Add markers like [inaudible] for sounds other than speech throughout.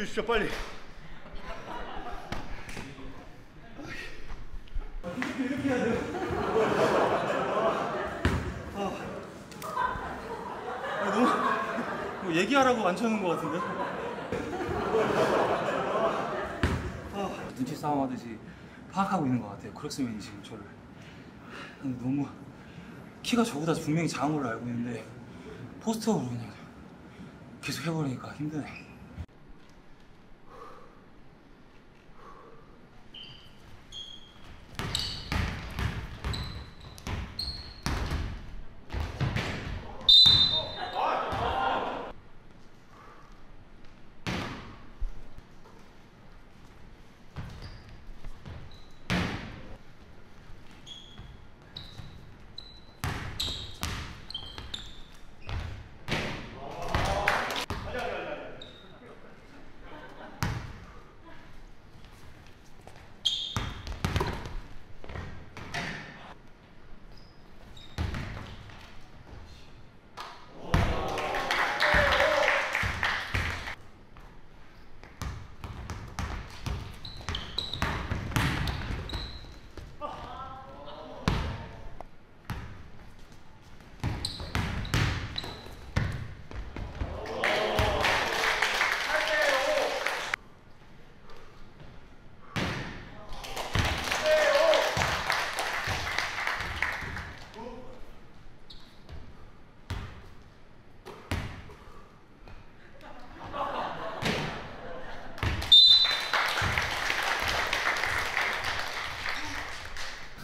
주십시오 빨리 이렇게 해야 아, 너무 뭐 얘기하라고 앉혀놓은 것 같은데 눈치 싸움 하듯이 파악하고 있는 것 같아요. 크록스맨이 지금 저를. 근데 너무 키가 저보다 분명히 작은 걸로 알고 있는데 포스터로 그냥 계속 해버리니까 힘드네.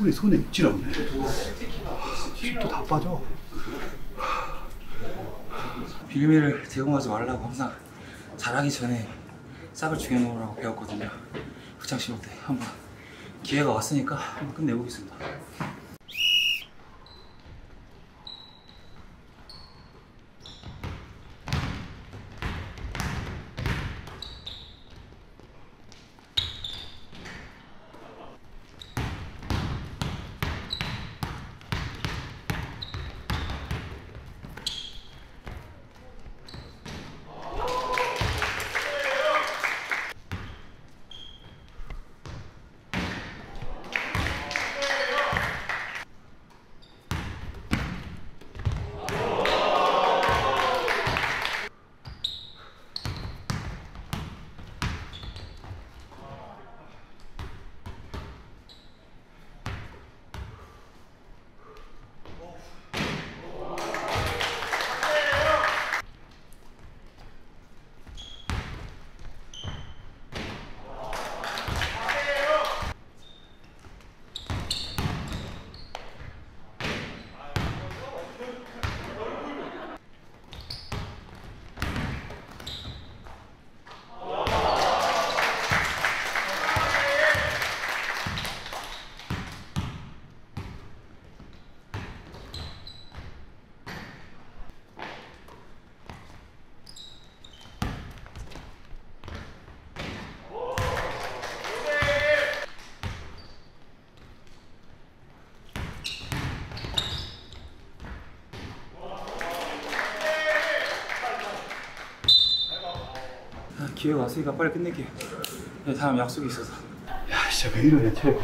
우리 손에 쥐라오네 또다 빠져 비밀을 제공하지 말라고 항상 잘하기 전에 싹을 죽여놓으라고 배웠거든요. 올때 한번 기회가 왔으니까 한번 끝내보겠습니다. 기회가 왔으니까 빨리 끝낼게요. 네, 다음 약속이 있어서. 야 진짜 왜 이러냐 쟤몸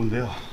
좋은데요.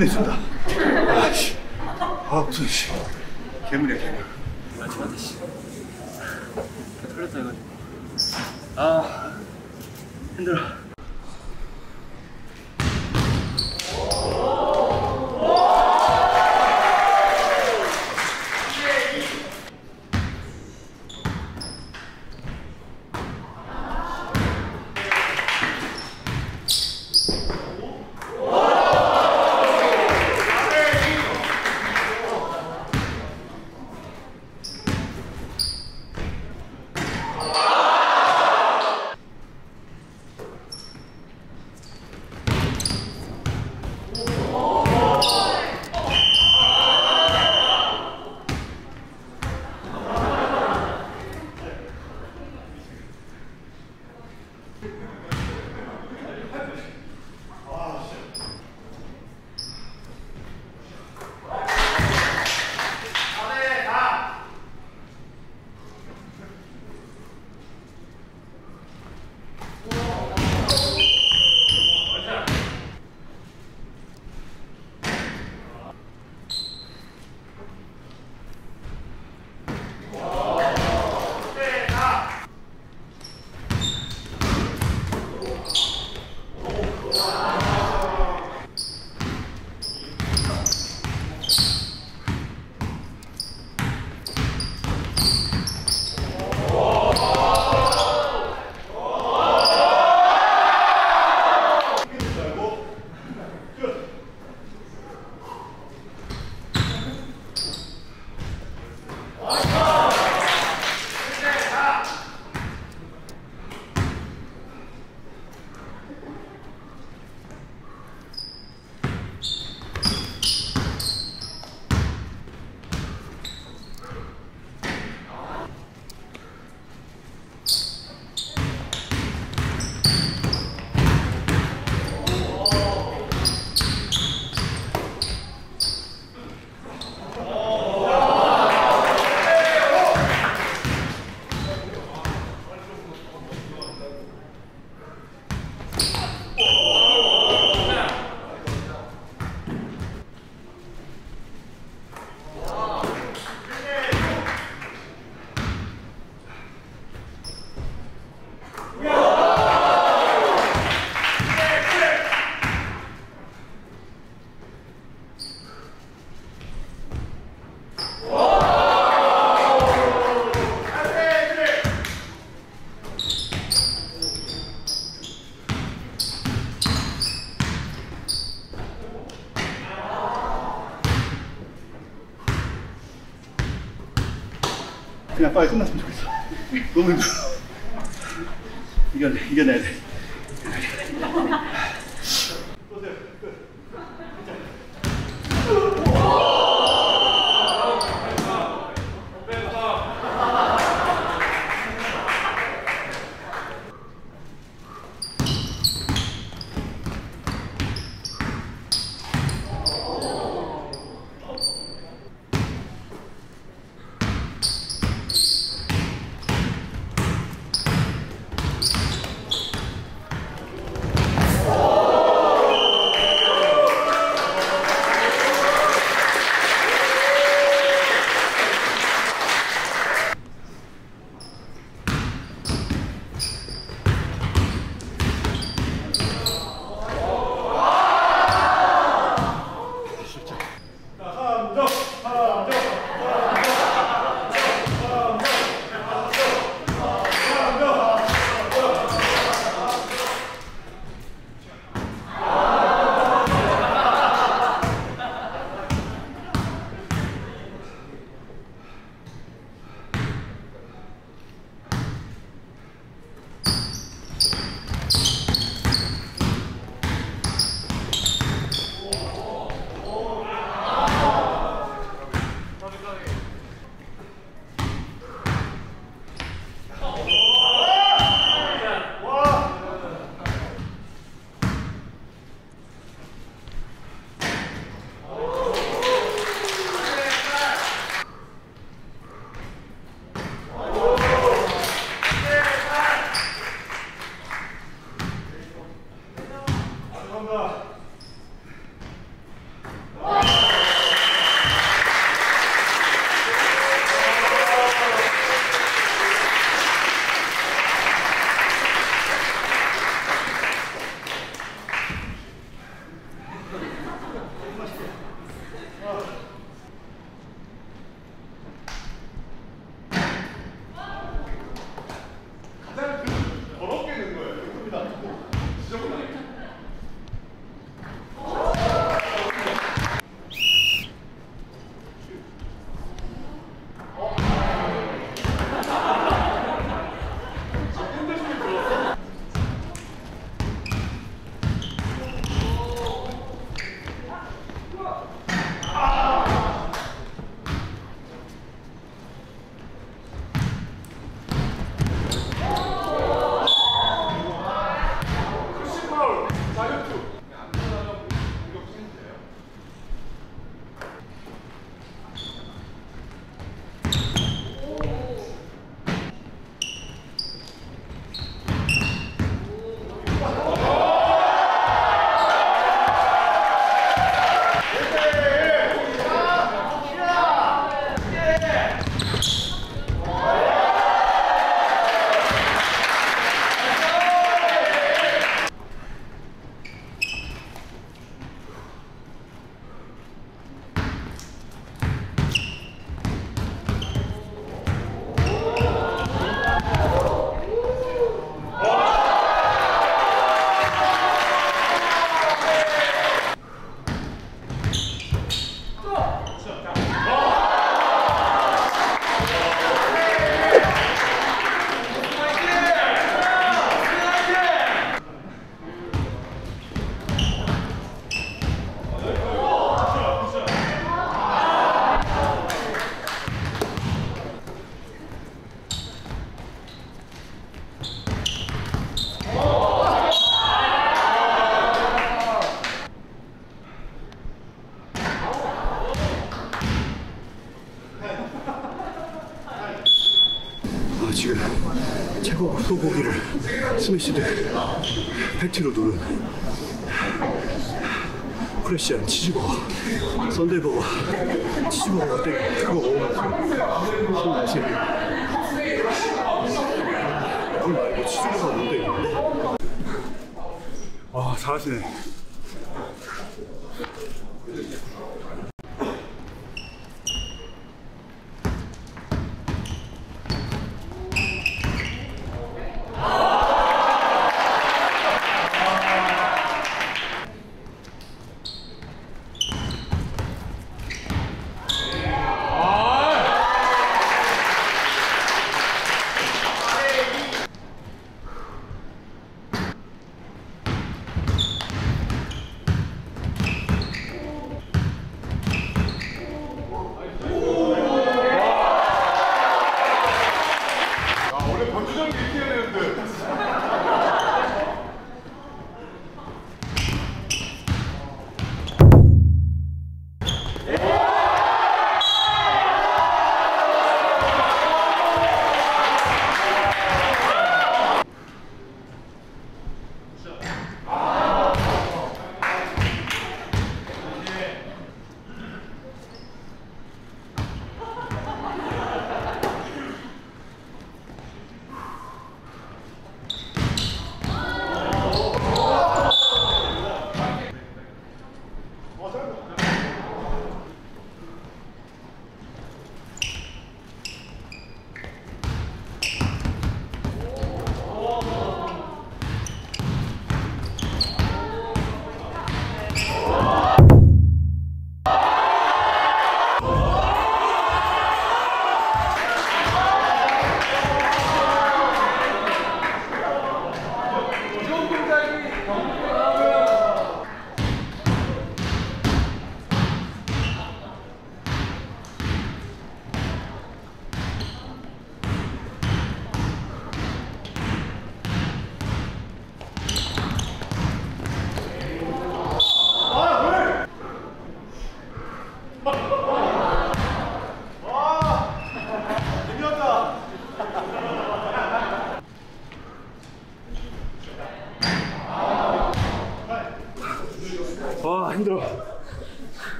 끝내준다. 그냥 빨리 끝났으면 좋겠어. 너무 힘들어. 이겨내, 이겨내야 돼. smashed 패티로 누른 fresh한 치즈버거 썬데이버거 치즈버거 때? 그거 먹으면서 술 마시는 물 말고 치즈버거 뭔데? 아 잘하시네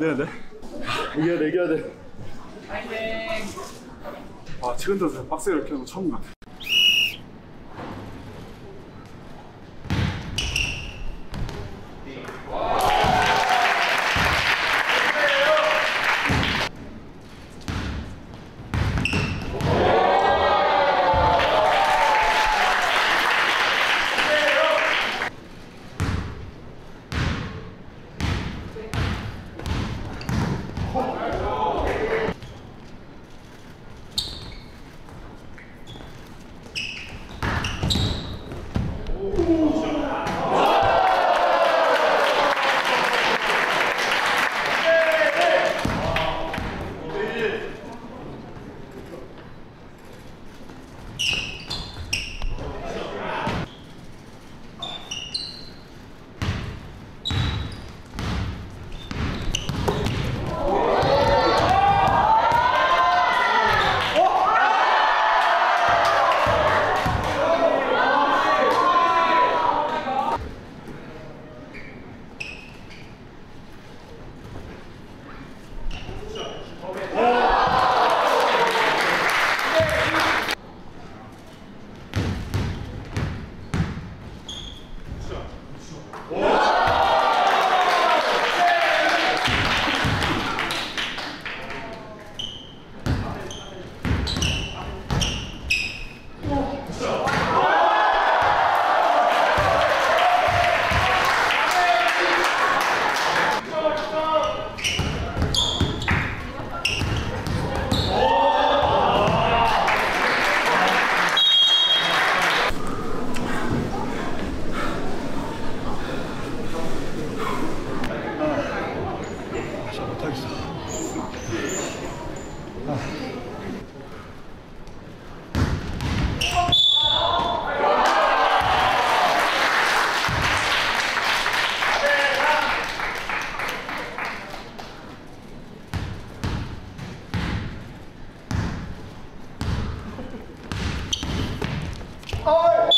되는데? 이겨야 돼, 이겨야 돼. 아, 최근 들어서 박스 이렇게 하는 거 처음 같아. 开。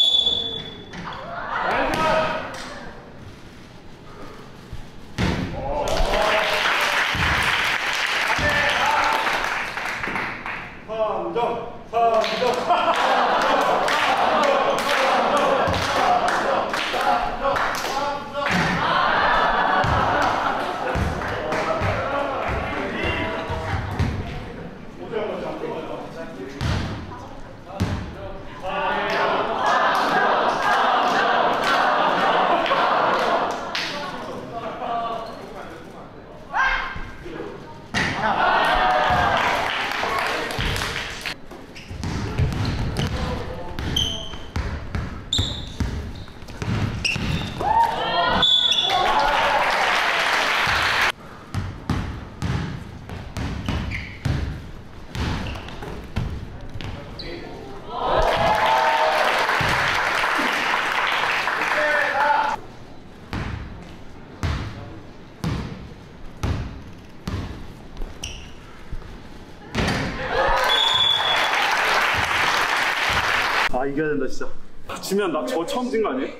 진짜. 아, 지면 나 저 처음 진 거 아니에요?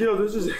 ridiculous. This is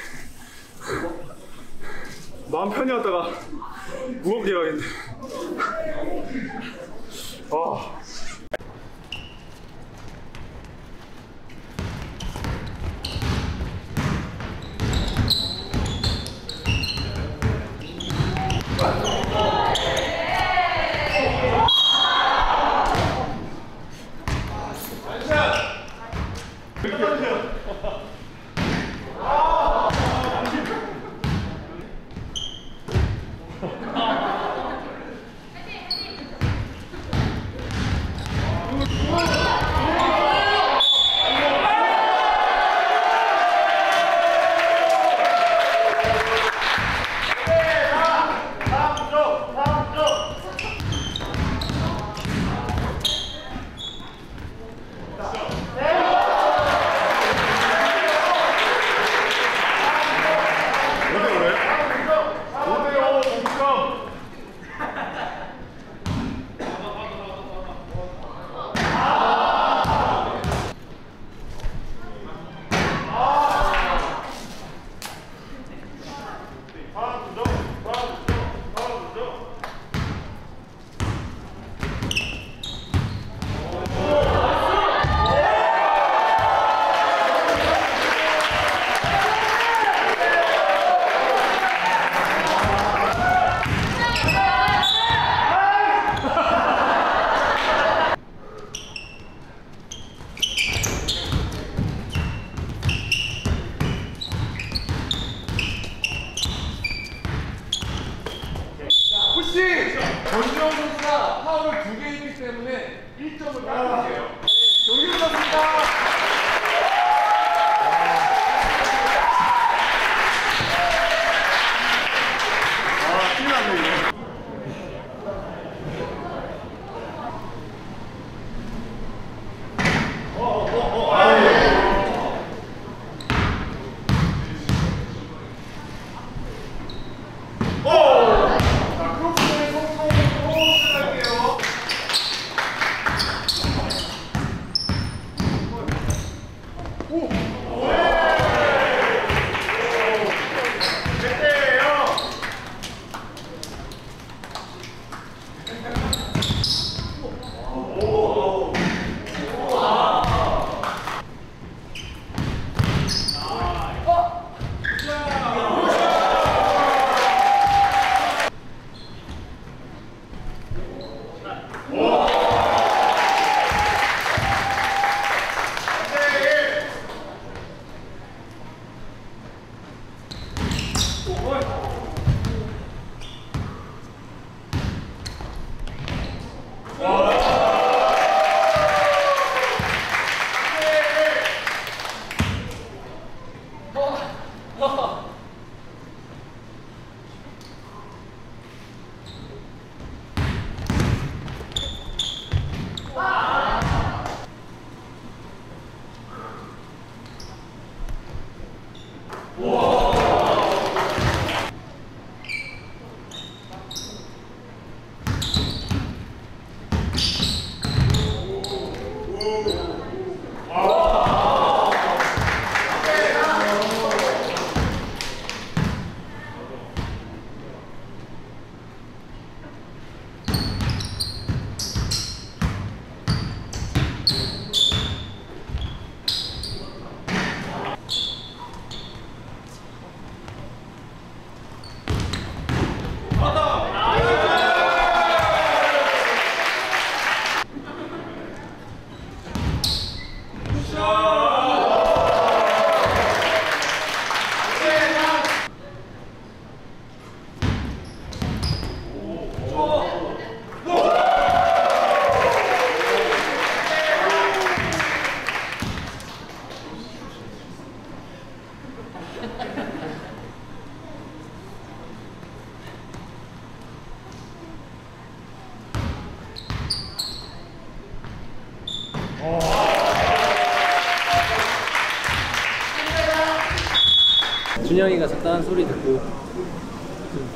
준영이가 적당한 소리 듣고 좀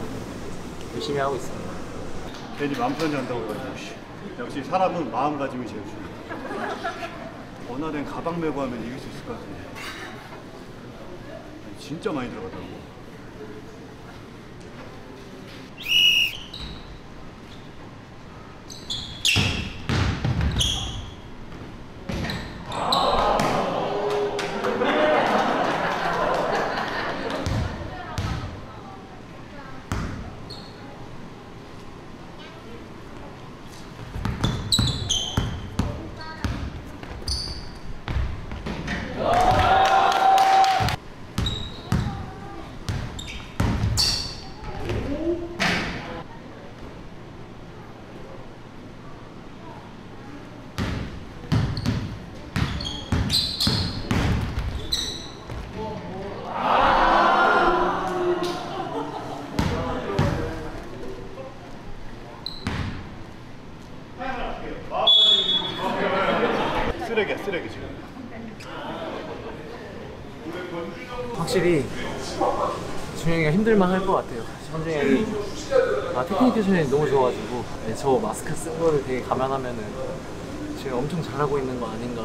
열심히 하고 있습니다. 괜히 마음 편히 한다고. 씨. 역시 사람은 마음가짐이 제일 중요해. 원화된 가방 메고 하면 이길 수 있을 것 같은데. 진짜 많이 들어가더라고. 쓰레기야, 쓰레기 지금. 확실히 준영이가 힘들만 할 것 같아요. 현준이 아 테크닉 수준이 너무 좋아가지고 네, 저 마스크 쓴 거를 되게 감안하면은 지금 엄청 잘하고 있는 거 아닌가.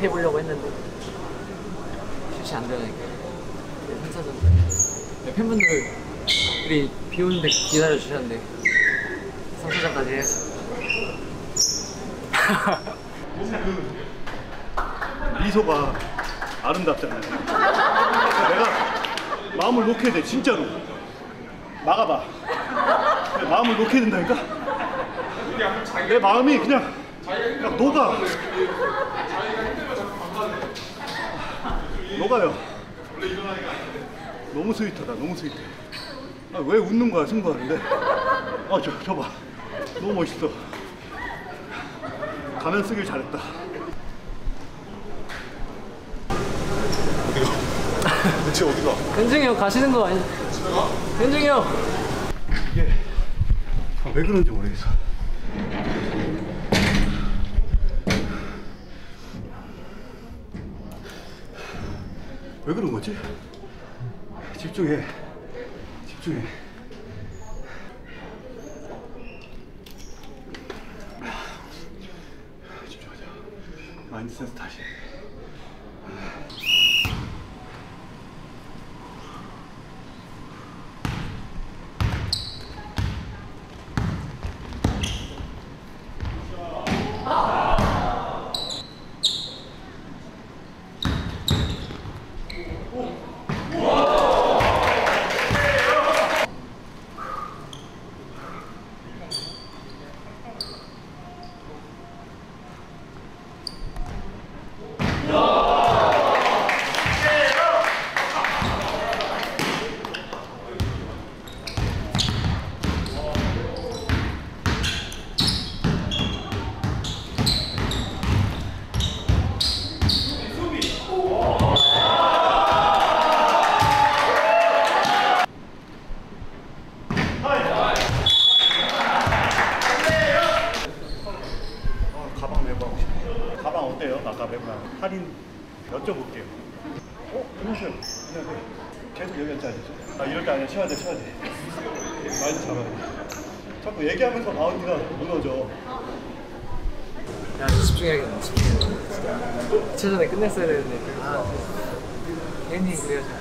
해보려고 했는데 실시 안 되니까 3차전 네, 팬분들이 비 오는데 기다려 주셨는데 3차전까지 해야죠. [laughs] 미소가 아름답잖아요. 내가 마음을 놓게 돼 진짜로. 막아봐. 마음을 놓게 된다니까. 내 마음이 그냥 그냥 녹아. 녹아요. 너무 스윗하다. 너무 스윗해. 아, 왜 웃는 거야 승부하는데? 아, 저, 저 봐. 너무 멋있어. 가면 쓰길 잘했다. [laughs] 대체 어디가? 현중이 형 가시는 거 아니? 현중이 형! 이게 아, 왜 그런지 모르겠어. 왜 그런 거지? 집중해. 집중해. 집중하자. 마인드 센스 다시. 여쭤볼게요. 어? 안녕하세요. 안녕하세요. 계속 여기 앉아 있죠. 아 이럴 때 아니야. 쉬어야 돼, 쉬어야 돼. 많이 잡아야 돼. 자꾸 얘기하면서 마운드가 무너져. 야 집중해야겠네 집중해야 돼 전에 끝냈어야 되는데 아 괜히 그래가지고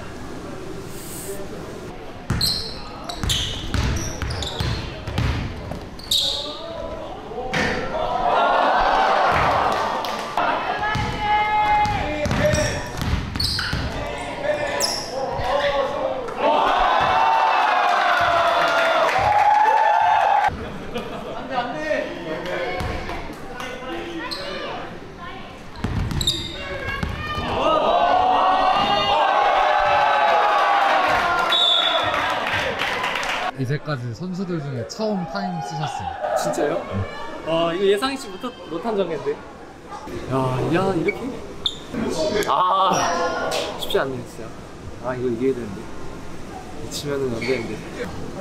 이제까지 선수들 중에 처음 타임 쓰셨어요. 진짜요? 와 이거 예상치 못한, 못한 전개인데 야, 야 이렇게? 아 쉽지 않네 진짜 아 이거 이겨야 되는데 지면은 안 되는데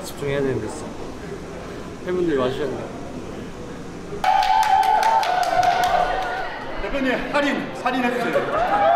집중해야 되는데 진짜 팬분들이 와주셨네 대표님 할인 할인해 주세요.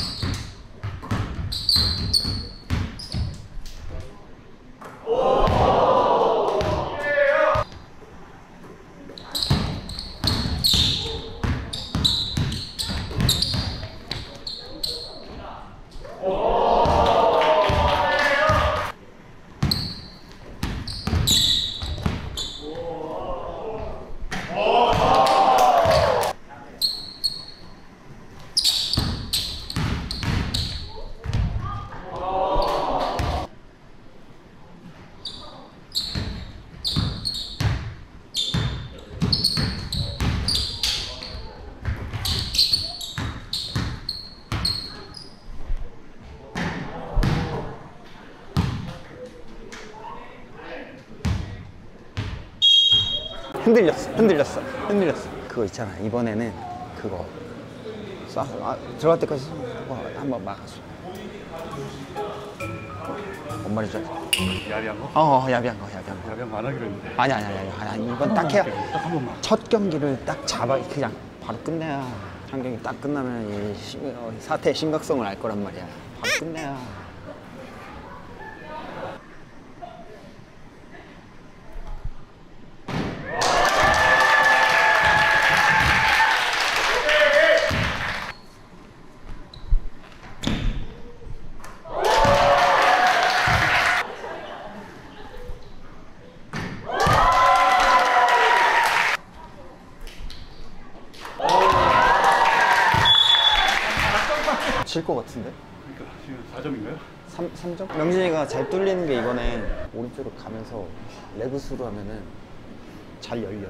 있잖아. 이번에는 그거. 쏴. 아, 들어갈 때까지 어, 한번 막았어. 뭔 말인지 알지? 야리한 거? 어, 어 야비한 거 야비한 거. 야리한 거 안 하기로 했는데. 아니 아니 아니 아니 아니 이번 딱 해야 딱한 번만. 첫 경기를 딱 잡아 그냥 바로 끝내야 한 경기 딱 끝나면 이 심, 어, 사태의 심각성을 알 거란 말이야. 바로 끝내야 질 것 같은데 그러니까 지금 4점인가요? 3, 삼점 명진이가 잘 뚫리는 게 이번에 오른쪽으로 가면서 레그스로 하면은 잘 열려.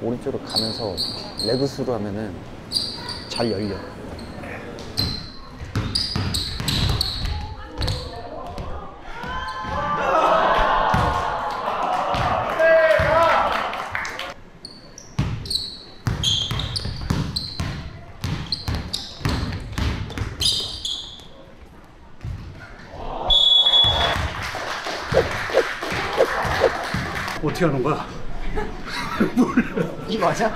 오른쪽으로 가면서 레그스로 하면은 잘 열려 어떻게 하는 거야? [laughs] 이거 맞아?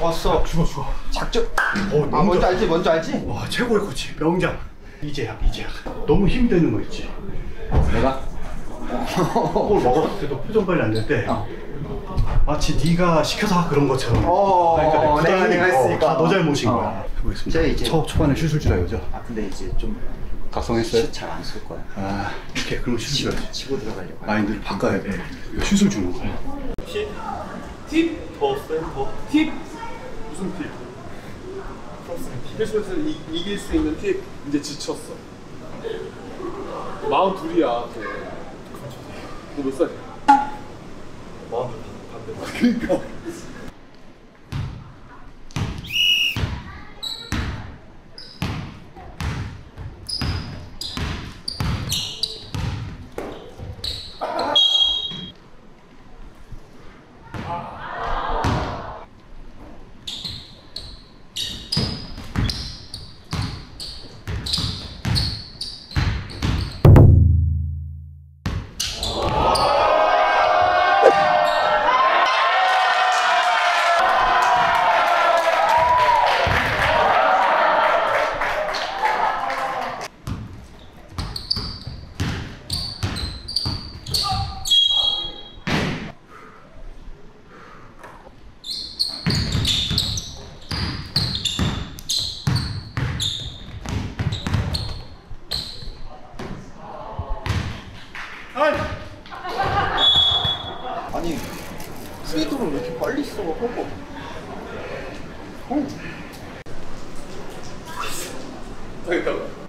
왔어. 죽어 죽어. 작전. 어, 아 뭔지 알지 뭔지 알지? 와 최고의 코치 명장 이재학 이재학. 너무 힘드는 거 있지. 내가? [laughs] 뭘 먹었을 때도 표정 관리 안 될 때. 마치 네가 시켜서 그런 것처럼. 어, 그 내가- 다음에, 내가 했으니까. 어, 다너 잘못인 어. 거야. 해보겠습니다. 이제, 이제. 초 초반에 슛을 줄여요, 죠아 근데 이제 좀 각성했어요? 잘안 쓸 거야. 아, 오케이. 그럼 슛을 줘야지. 치고 들어가려고. 마인드를 바꿔야 돼. 슛을 주는 거야. 팁? 더 세? 더? 팁? 무슨 팁? 캐시에서 이길 수 있는 팁 이제 지쳤어 마흔 둘이야 걔 너몇 살이야? 마흔 반대 그니까 아니 스피드를 왜 이렇게 빨리 써? 허버. 당했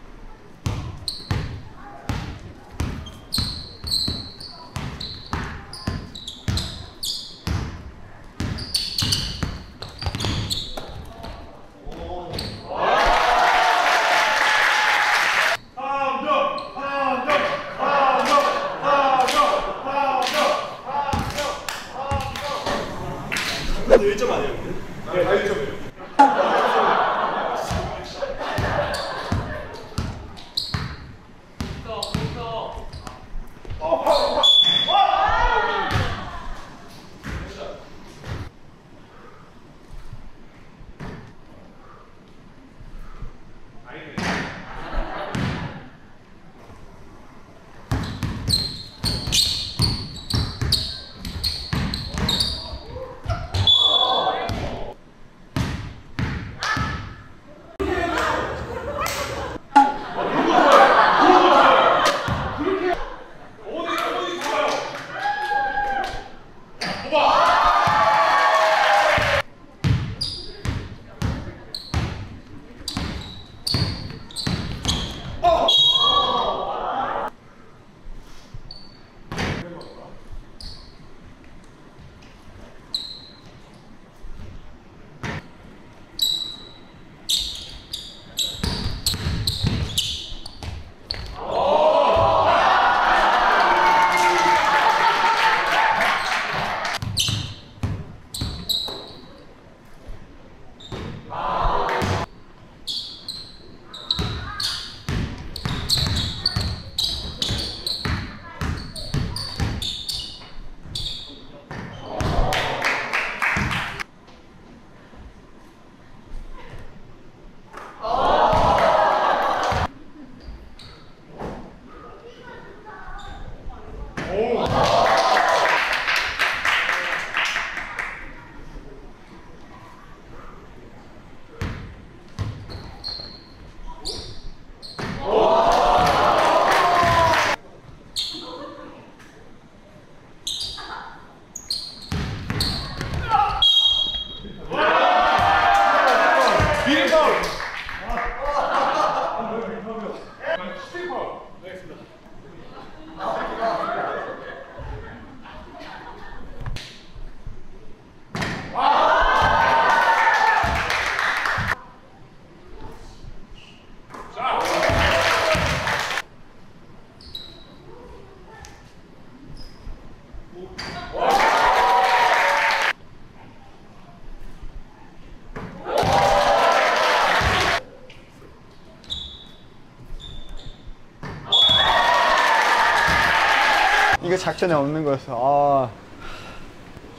작전에 없는 거였어. 아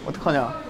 어떡하냐?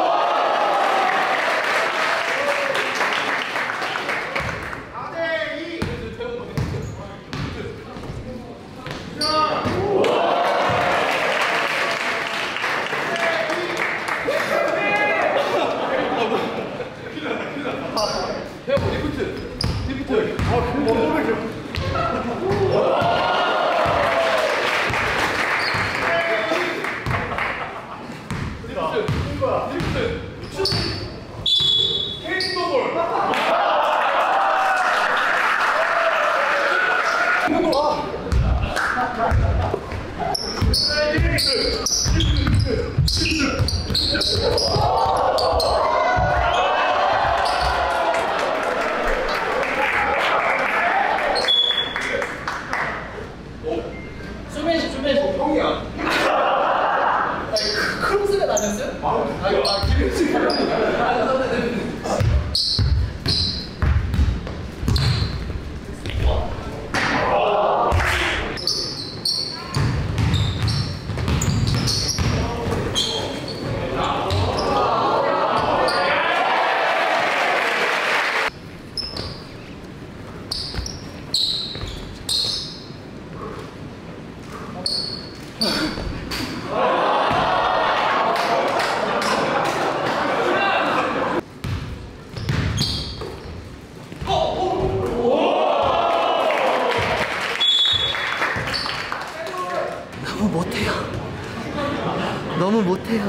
너무 못해요. 너무 못해요.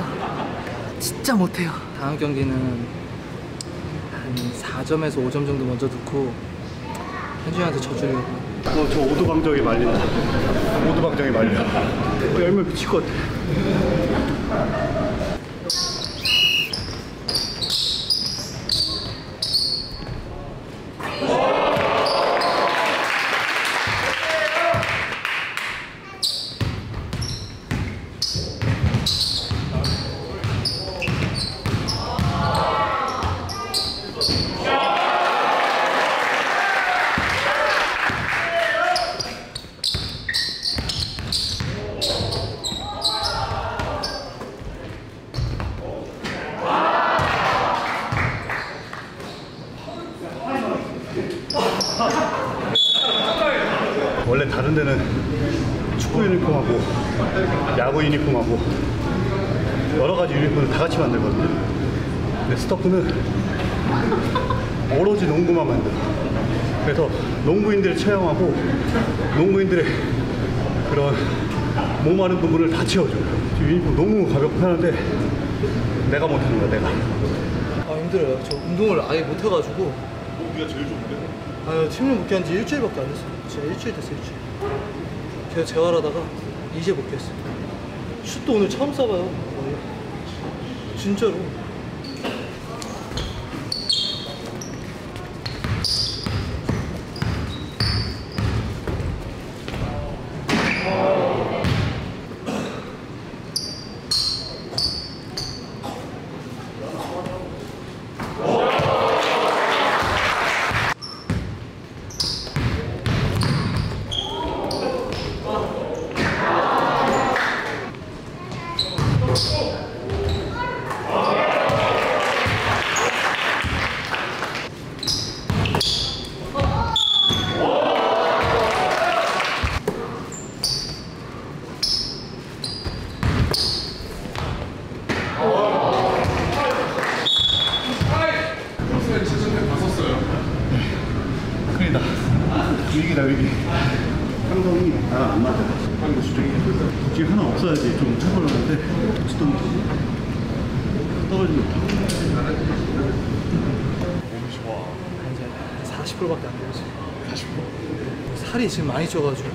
진짜 못해요. 다음 경기는 한 4점에서 5점 정도 먼저 넣고 현준이한테 져주려고. 어, 저 오도방정이 말린다. 오도방정이 말려. 어, 열면 미칠 것 같아. 원래 다른 데는 축구 유니폼하고 야구 유니폼하고 여러 가지 유니폼을 다 같이 만들거든요. 스토프는 오로지 농구만 만들어. 그래서 농구인들을 채용하고 농구인들의 그런 몸 마른 부분을 다 채워줘요. 지금 너무 가볍고 편한데 내가 못하는 거야 내가 아 힘들어요. 저 운동을 아예 못 해가지고. 우리가 제일 좋은데? 아 팀을 복귀한 지 일주일밖에 안 됐어요. 진짜 일주일 됐어요 일주일. 계속 재활하다가 이제 복귀했어요. 슛도 오늘 처음 쏴봐요. 거의. 진짜로. 큰일이다 위기다 위기 상성이 나랑 안 맞아 한국 수준이 지금 하나 없어야지 좀 차분하는데 어쨌든 떨어진다 이제 40%밖에 안 되지. 40%? 쪄가지고.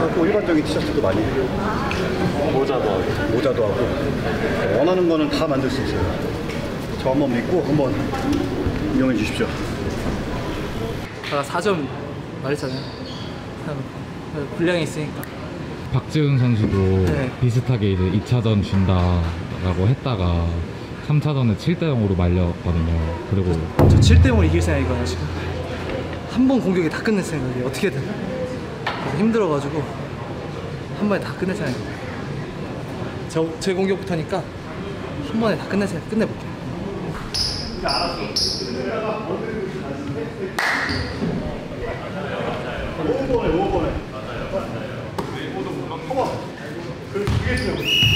하고 일반적인 티셔츠도 많이 해요 모자도 하고 모자도 하고 원하는 거는 다 만들 수 있어요 저 한번 믿고 한번 이용해 주십시오 제가 4점 말했잖아요. 분량이 있으니까. 박지훈 선수도 네. 비슷하게 이제 2차전 준다라고 했다가 3차전에 7대 0으로 말렸거든요. 그리고 저 7대 0을 이길 생각이거든요, 지금. 한 번 공격이 다 끝낼 생각이에요, 어떻게든. 힘들어가지고 한 번에 다 끝낼 생각이에요. 저, 제 공격부터니까 한 번에 다 끝낼 생각, 끝내볼게요. 어디 슛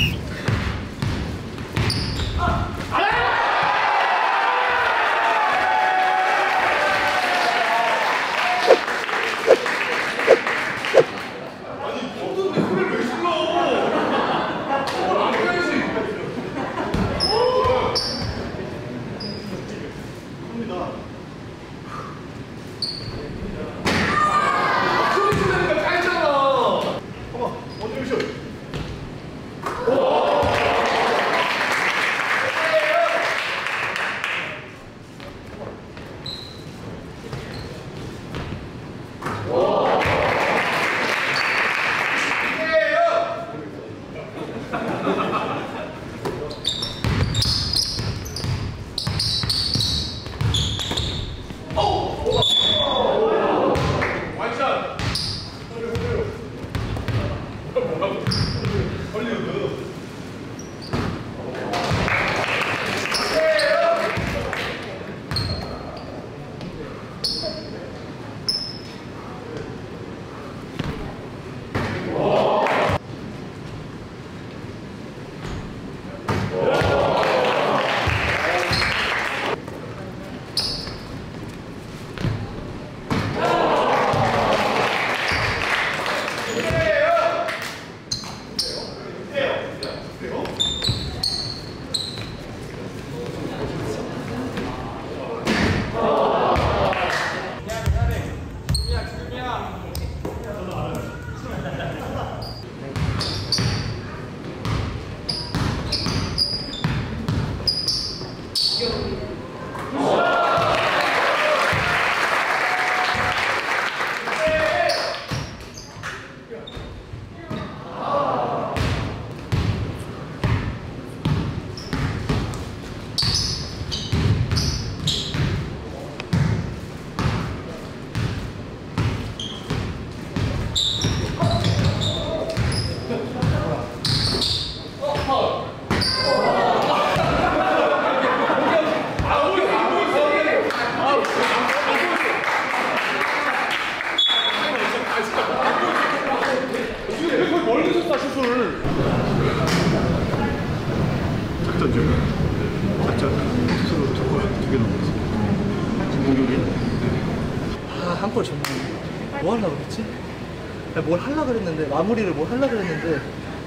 마무리를 뭘 하려고 그랬는데,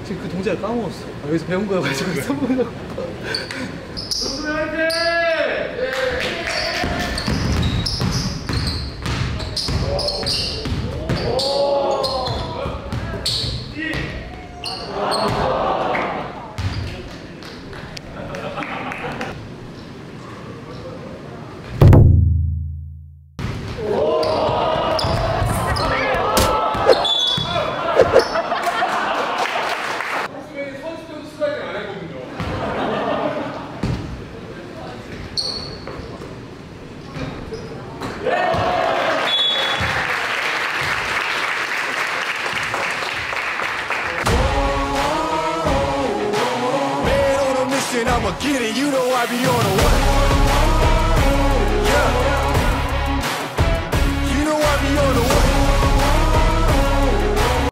지금 그 동작을 까먹었어. 아, 여기서 배운 거여가지고 써보려고.